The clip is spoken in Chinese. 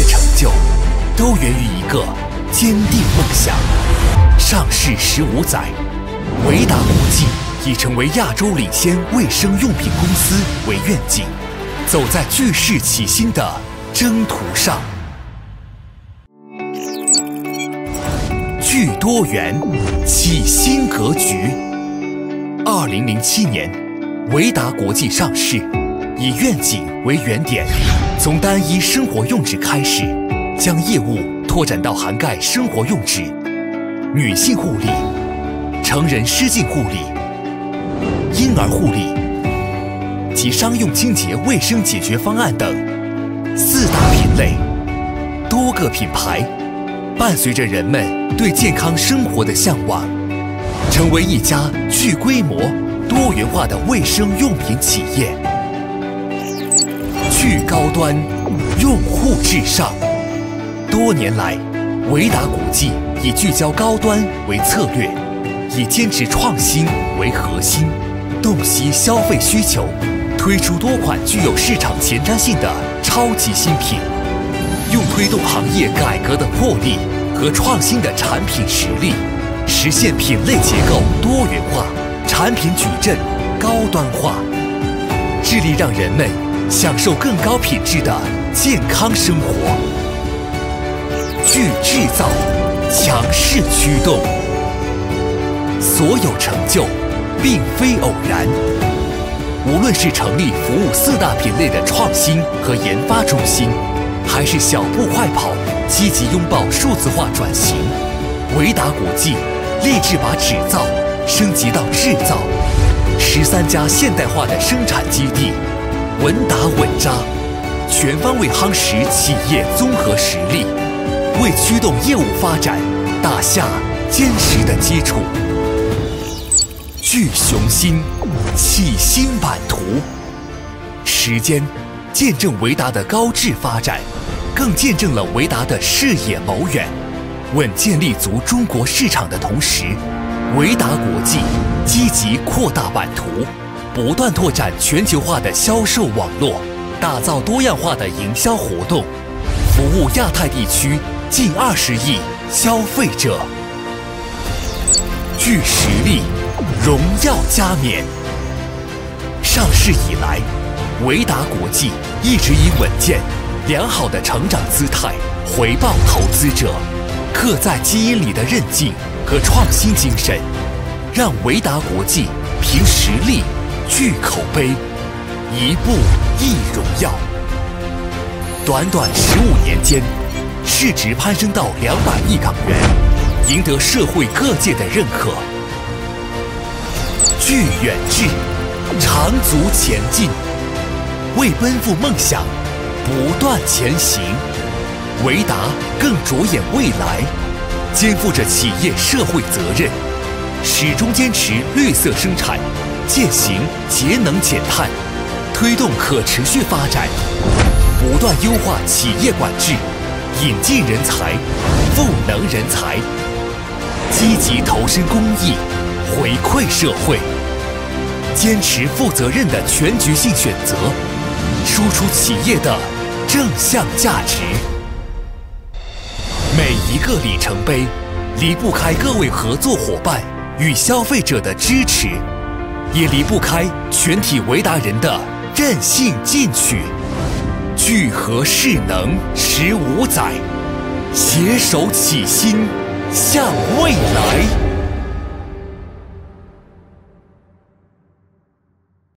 业成就，都源于一个坚定梦想。上市十五载，维达国际已成为亚洲领先卫生用品公司为愿景，走在巨势起新的征途上。聚多元，起新格局。二零零七年，维达国际上市，以愿景为原点，从单一生活用纸开始，将业务拓展到涵盖生活用纸、女性护理、成人失禁护理、婴儿护理及商用清洁卫生解决方案等四大品类，多个品牌。伴随着人们对健康生活的向往，成为一家具规模、多元化的卫生用品企业。聚高端，用户至上。多年来，维达国际以聚焦高端为策略，以坚持创新为核心，洞悉消费需求，推出多款具有市场前瞻性的超级新品。用推动行业改革的魄力和创新的产品实力，实现品类结构多元化、产品矩阵高端化，致力让人们享受更高品质的健康生活。聚制造强势驱动，所有成就并非偶然。无论是成立服务四大品类的创新和研发中心。还是小步快跑，积极拥抱数字化转型。维达国际立志把纸造升级到制造，十三家现代化的生产基地，稳打稳扎，全方位夯实企业综合实力，为驱动业务发展打下坚实的基础。聚雄心，启新版图。时间见证维达的高质发展。更见证了维达的视野谋远、稳健立足中国市场的同时，维达国际积极扩大版图，不断拓展全球化的销售网络，打造多样化的营销活动，服务亚太地区近二十亿消费者。据实力，荣耀加冕。上市以来，维达国际一直以稳健。良好的成长姿态，回报投资者，刻在基因里的韧劲和创新精神，让维达国际凭实力聚口碑，一步一荣耀。短短十五年间，市值攀升到两百亿港元，赢得社会各界的认可。聚远志，长足前进，为奔赴梦想。不断前行，维达更着眼未来，肩负着企业社会责任，始终坚持绿色生产，践行节能减碳，推动可持续发展，不断优化企业管制，引进人才，赋能人才，积极投身公益，回馈社会，坚持负责任的全局性选择，输出企业的。正向价值，每一个里程碑离不开各位合作伙伴与消费者的支持，也离不开全体维达人的韧性进取。聚合势能十五载，携手起心向未来。